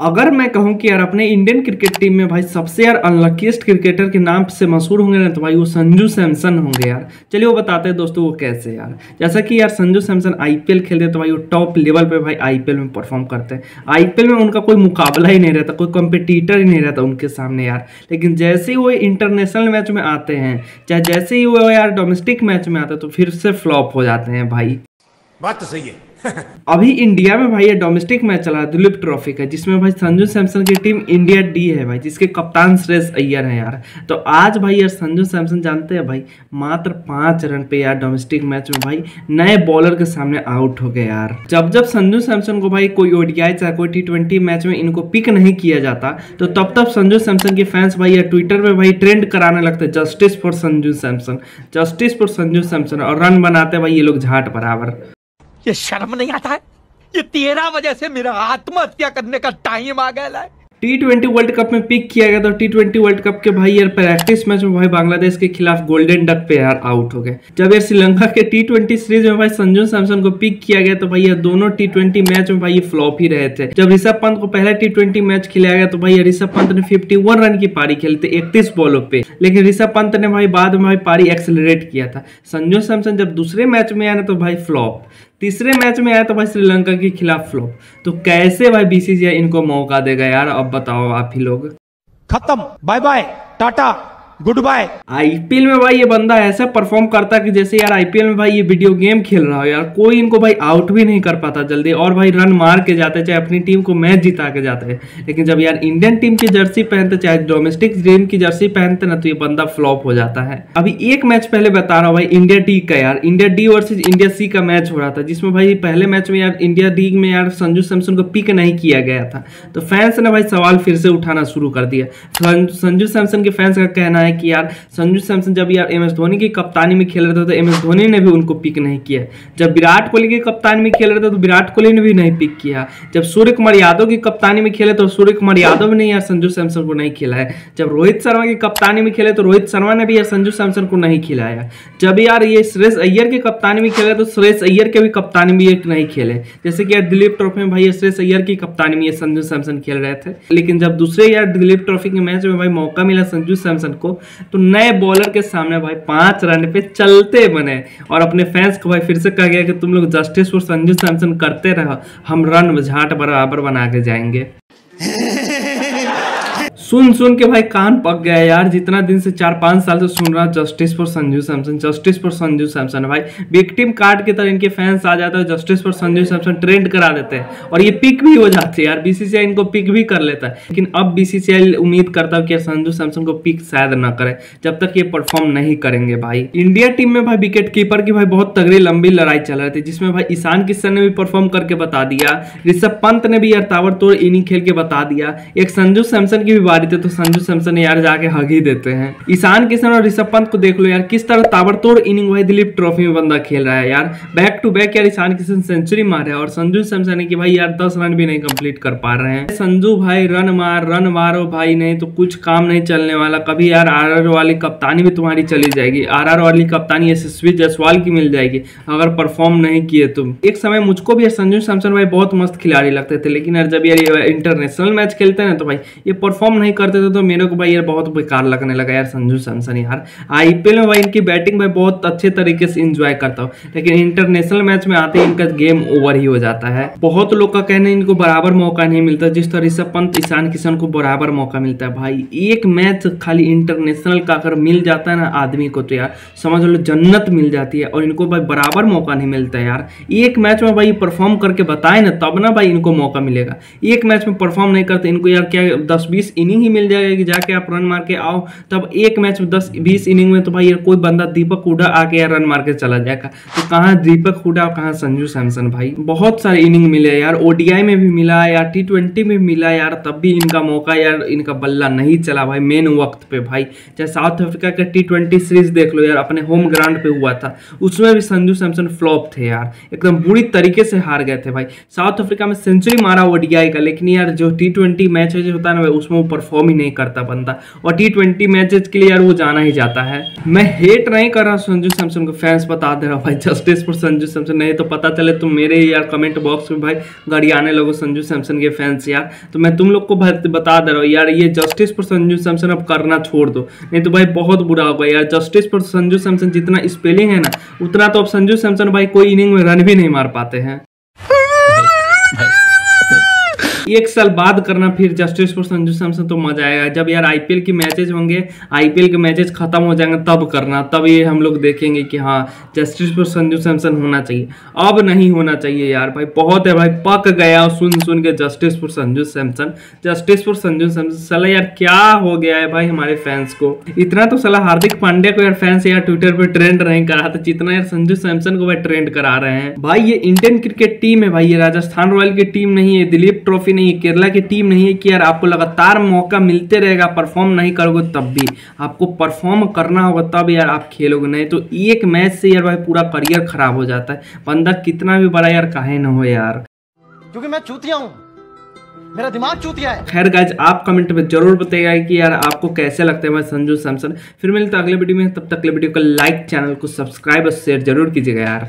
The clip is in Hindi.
अगर मैं कहूँ कि यार अपने इंडियन क्रिकेट टीम में भाई सबसे यार अनलकीस्ट क्रिकेटर के नाम से मशहूर होंगे ना तो भाई वो संजू सैमसन होंगे यार। चलिए वो बताते हैं दोस्तों वो कैसे यार। जैसा कि यार संजू सैमसन आईपीएल खेलते तो भाई वो टॉप लेवल पे भाई आईपीएल में परफॉर्म करते हैं। आईपीएल में उनका कोई मुकाबला ही नहीं रहता, कोई कंपिटिटर ही नहीं रहता उनके सामने यार। लेकिन जैसे ही वो इंटरनेशनल मैच में आते हैं, चाहे जैसे ही वो यार डोमेस्टिक मैच में आते हैं तो फिर से फ्लॉप हो जाते हैं भाई। बात तो सही है। अभी इंडिया में भाई ये डोमेस्टिक मैच चला है, दिलीप ट्रॉफी का, जिसमें भाई संजू सैमसन की टीम इंडिया डी है भाई, जिसके कप्तान श्रेष अय्यर है यार। तो आज भाई यार संजू सैमसन जानते हैं भाई, मात्र पाँच रन पे यार डोमेस्टिक मैच में भाई नए बॉलर के सामने आउट हो गए यार। जब जब संजू सैमसन को भाई कोई ओडीआई चाहे कोई टी मैच में इनको पिक नहीं किया जाता तो तब तब संजू सैमसन के फैंस भाई यार ट्विटर पे भाई ट्रेंड कराने लगते justice for Sanju Samson justice for Sanju Samson, और रन बनाते भाई ये लोग झाट बराबर। ये शर्म नहीं आता है? ये तेरा वजह से मेरा आत्महत्या करने का टाइम आ गया है। टी ट्वेंटी वर्ल्ड कप में पिक किया गया था टी ट्वेंटी वर्ल्ड कप के भाई यार प्रैक्टिस मैच में भाई बांग्लादेश के खिलाफ गोल्डन डक पे यार आउट हो गए। जब यार श्रीलंका के टी ट्वेंटी सीरीज़ में भाई संजू सैमसन को पिक किया गया तो भाई यार दोनों टी ट्वेंटी मैच में भाई ये फ्लॉप ही रहे थे। जब ऋषभ पंत को पहला टी ट्वेंटी मैच खिलाया गया तो भाई ऋषभ पंत ने फिफ्टी वन रन की पारी खेली थी इकतीस बॉलों पे। लेकिन ऋषभ पंत ने भाई बाद में भाई पारी एक्सेलरेट किया था। संजू सैमसन जब दूसरे मैच में आया ना तो भाई फ्लॉप तीसरे मैच में आया तो भाई श्रीलंका के खिलाफ फ्लॉप। तो कैसे भाई बीसीसीआई इनको मौका देगा यार? अब बताओ आप ही लोग। खत्म। Bye bye. Tata. Good bye IPL में भाई ये बंदा ऐसा परफॉर्म करता कि जैसे यार आईपीएल में भाई ये वीडियो गेम खेल रहा हो यार, कोई इनको भाई आउट भी नहीं कर पाता जल्दी और भाई रन मार के जाते, चाहे अपनी टीम को मैच जिता के जाते। हैं लेकिन जब यार इंडियन टीम की जर्सी पहनते, चाहे डोमेस्टिक टीम की जर्सी पहनते ना तो ये बंदा फ्लॉप हो जाता है। अभी एक मैच पहले बता रहा हूँ भाई इंडिया डी का यार। India D versus India C का मैच हो रहा था, जिसमें भाई पहले मैच में यार इंडिया डी में यार संजू सैमसन को पिक नहीं किया गया था। तो फैंस ने भाई सवाल फिर से उठाना शुरू कर दिया। संजू सैमसन के फैंस का कहना है कि यार, संजू सैमसन जब यार एम एस धोनी की कप्तानी में खेल रहे थे तो एम एस धोनी ने भी उनको पिक नहीं किया। जब विराट कोहली की कप्तानी में खेल रहे थे तो विराट कोहली ने भी नहीं पिक किया। जब सूर्य कुमार यादव की कप्तानी में खेले तो सूर्य कुमार यादव ने यार संजू सैमसन को नहीं खिलाया। जब रोहित शर्मा की कप्तानी में खेले तो रोहित शर्मा ने भी यार संजू सैमसन को नहीं खिलाया। जब यार ये सुरेश अय्यर की कप्तानी में खेले तो सुरेश अय्यर के भी कप्तानी में एक नहीं खेले। जैसे कि यार दिलीप ट्रॉफी में भाई सुरेश अय्यर की कप्तानी में ये संजू सैमसन खेल रहे थे। लेकिन जब दूसरे यार दिलीप ट्रॉफी के मैच में भाई मौका मिला संजू सैमसन को तो नए बॉलर के सामने भाई पाँच रन पे चलते बने। और अपने फैंस को भाई फिर से कह गया कि तुम लोग जस्टिस और संजू सैमसन करते रहो, हम रन झाट बराबर बना के जाएँगे। सुन सुन के भाई कान पक गया यार। जितना दिन से चार पाँच साल से सुन रहा justice for Sanju Samson justice for Sanju Samson भाई विक्टिम कार्ड की तरह इनके फैंस आ जाते हैं justice for Sanju Samson trend करा देते हैं। और ये पिक भी हो जाते हैं यार। बीसीसीआई इनको पिक भी कर लेता है। लेकिन अब बीसीसीआई उम्मीद करता है कि संजू सैमसन को पिक शायद ना करे। जब तक ये परफॉर्म नहीं करेंगे भाई। इंडिया टीम में भाई विकेट कीपर की भाई बहुत तगड़ी लंबी लड़ाई चल रही थी, जिसमें भाई ईशान किशन ने भी परफॉर्म करके बता दिया। ऋषभ पंत ने भी यार ताबड़तोड़ इनिंग खेल के बता दिया। एक संजू सैमसन की भी बारी थी तो संजू सैमसन यार जाके हग ही देते हैं। ईशान किशन और ऋषभ पंत को देख लो यार, किस तरह ताबड़तोड़ इनिंग भाई दिलीप ट्रॉफी में बंदा खेल रहा है यार। बैक टू बैक यार ईशान किशन सेंचुरी मारे और संजू सैमसन की भाई यार, दस रन भी नहीं कंप्लीट कर पा रहे हैं। संजू भाई, रन मार, रन मारो भाई, नहीं तो कुछ काम नहीं चलने वाला। कभी यार आर वाली कप्तानी भी तुम्हारी चली जाएगी। आर वाली कप्तानी यशस्वी जायसवाल की मिल जाएगी, अगर परफॉर्म नहीं किए तुम एक समय मुझको भी संजू सैमसन भाई बहुत मस्त खिलाड़ी लगते थे, लेकिन यार जब यार इंटरनेशनल मैच खेलते हैं तो भाई ये परफॉर्म नहीं करते थे तो मेरे को भाई यार बहुत बेकार लगने लगा यार संजू सैमसन यार। आईपीएल में भाई इनकी बैटिंग भाई बहुत अच्छे तरीके से इंजॉय करता हूँ। लेकिन इंटरनेशनल मैच में आते ही इनका गेम ओवर ही हो जाता है। बहुत लोग का कहना है इनको बराबर मौका नहीं मिलता, जिस तरह ऋषभ पंत ईशान किशन को बराबर मौका मिलता है। भाई, एक मैच खाली इंटरनेशनल का अगर मिल जाता है ना आदमी को तो यार समझ लो जन्नत मिल जाती है, और इनको भाई बराबर मौका नहीं मिलता यार। एक मैच में भाई परफॉर्म करके बताए ना, तब ना भाई इनको मौका मिलेगा। एक मैच में परफॉर्म नहीं करते, इनको यार क्या दस बीस इनिंग ही मिल जाएगा कि जाके आप रन मार के आओ। तब एक मैच में दस, बीस इनिंग में तो भाई यार कोई बंदा दीपक हुडा आके यार रन मार के चला जाएगा। तो कहाँ दीपक हुडा और कहाँ संजू सैमसन भाई? बहुत सारे इनिंग मिले यार। ओडीआई में भी मिला यार टी ट्वेंटी में मिला यार, तब भी इनका मौका यार, इनका बल्ला नहीं चला भाई मेन वक्त पे भाई। चाहे साउथ अफ्रीका का टी ट्वेंटी सीरीज़ देख लो यार, अपने होम ग्राउंड पे हुआ था। उसमें भी संजू सैमसन फ्लॉप थे यार। एकदम बुरी तरीके से हार गए थे भाई। साउथ अफ्रीका में सेंचुरी मारा ओडीआई का, लेकिन यार जो टी ट्वेंटी मैच जो होता है ना उसमें वो परफॉर्म ही नहीं करता बंदा। और टी ट्वेंटी मैचेज के लिए यार वो जाना ही जाता है। मैं हेट नहीं कर रहा संजू सैमसन को। फैंस बता दे रहा भाई जस्टिस फॉर संजू सैमसन नहीं तो पता चले तुम मेरे यार कमेंट बॉक्स में, भाई गाड़ी आने लगो संजू सैमसन के फैंस यार। तो मैं तुम लोग को बता दे रहा हूँ, यार, ये जस्टिस फॉर संजू सैमसन अब करना छोड़ दो। नहीं तो भाई, बहुत बुरा होगा यार। जस्टिस फॉर संजू सैमसन जितना स्पेलिंग है ना, उतना तो अब संजू सैमसन भाई कोई इनिंग में रन भी नहीं मार पाते हैं। एक साल बाद करना, फिर जस्टिस फॉर संजू सैमसन तो मज़ा आएगा। जब यार आईपीएल की मैचेज होंगे आईपीएल के मैचेज खत्म हो जाएँगे, तब करना, तब ये हम लोग देखेंगे कि हाँ जस्टिस फॉर संजू सैमसन होना चाहिए। अब नहीं होना चाहिए यार भाई, बहुत है भाई, पक गया सुन सुन के justice for Sanju Samson justice for Sanju Samson सला यार क्या हो गया है भाई हमारे फैंस को। इतना तो सलाह हार्दिक पांड्या को यार फैंस यार ट्विटर पर ट्रेंड नहीं करा था, जितना यार संजू सैमसन को भाई ट्रेंड करा रहे हैं। भाई ये इंडियन क्रिकेट टीम है भाई, ये राजस्थान रॉयल की टीम नहीं है, दिलीप ट्रॉफी नहीं है केरला की टीम नहीं है कि यार आपको लगातार मौका मिलते रहेगा परफॉर्म नहीं करोगे तब भी। आपको परफॉर्म करना होगा तब यार आप खेलोगे नहीं तो एक मैच से यार भाई पूरा करियर खराब हो जाता है। बंदा कितना भी बड़ा यार काहे ना हो यार। क्योंकि मैं चूतिया हूँ। मेरा दिमाग चूतिया है। खैर गाइज़ आप कमेंट में ज़रूर बताइएगा कि यार आपको कैसे लगता है भाई संजू सैमसन। फिर मिलते अगले वीडियो में तब तक अगले वीडियो को लाइक चैनल को सब्सक्राइब और शेयर ज़रूर कीजिएगा यार।